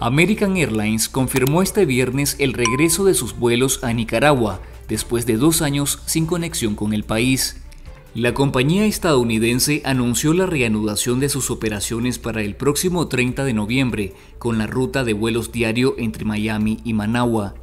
American Airlines confirmó este viernes el regreso de sus vuelos a Nicaragua después de dos años sin conexión con el país. La compañía estadounidense anunció la reanudación de sus operaciones para el próximo 30 de noviembre con la ruta de vuelos diario entre Miami y Managua.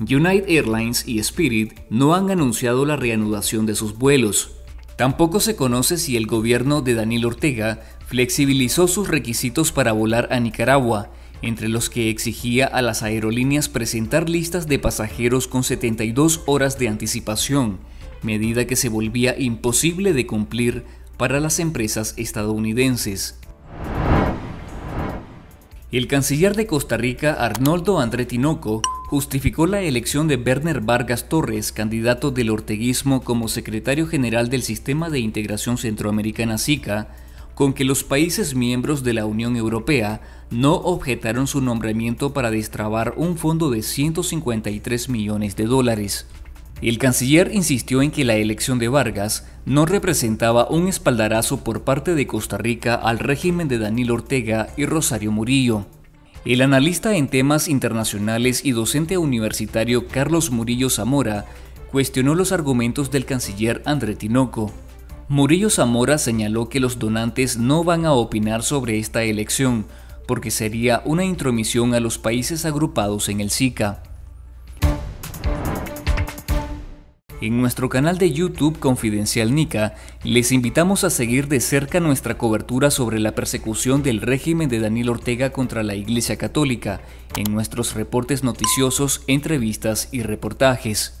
United Airlines y Spirit no han anunciado la reanudación de sus vuelos. Tampoco se conoce si el gobierno de Daniel Ortega flexibilizó sus requisitos para volar a Nicaragua, entre los que exigía a las aerolíneas presentar listas de pasajeros con 72 horas de anticipación, medida que se volvía imposible de cumplir para las empresas estadounidenses. El canciller de Costa Rica, Arnoldo André Tinoco, justificó la elección de Werner Vargas Torres, candidato del orteguismo como secretario general del Sistema de Integración Centroamericana SICA, con que los países miembros de la Unión Europea no objetaron su nombramiento para destrabar un fondo de 153 millones de dólares. El canciller insistió en que la elección de Vargas no representaba un espaldarazo por parte de Costa Rica al régimen de Daniel Ortega y Rosario Murillo. El analista en temas internacionales y docente universitario Carlos Murillo Zamora cuestionó los argumentos del canciller André Tinoco. Murillo Zamora señaló que los donantes no van a opinar sobre esta elección, porque sería una intromisión a los países agrupados en el SICA. En nuestro canal de YouTube Confidencial Nica, les invitamos a seguir de cerca nuestra cobertura sobre la persecución del régimen de Daniel Ortega contra la Iglesia Católica, en nuestros reportes noticiosos, entrevistas y reportajes.